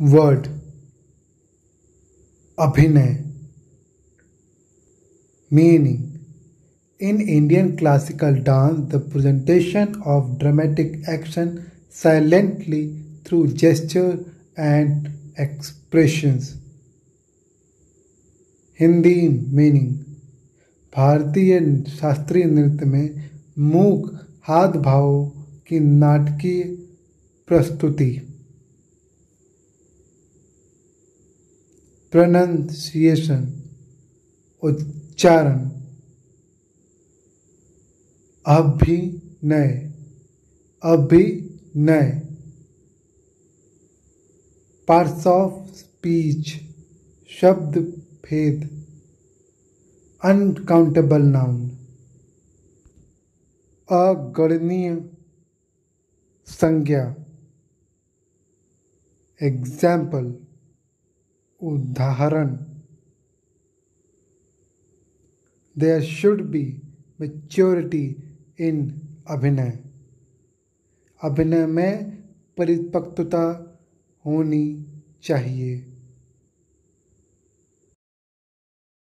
Word abhinaya meaning in Indian classical dance the presentation of dramatic action silently through gesture and expressions Hindi meaning भारतीय शास्त्रीय नृत्य में मूक हाथ भावों की नाटकीय प्रस्तुति प्रनंसिएशन उच्चारण। अभिनय अभिनय पार्ट्स ऑफ़ स्पीच शब्द भेद। Uncountable noun. अगणनीय संज्ञा। एग्ज़ाम्पल उदाहरण। There should be maturity in अभिनय। अभिनय में परिपक्वता होनी चाहिए।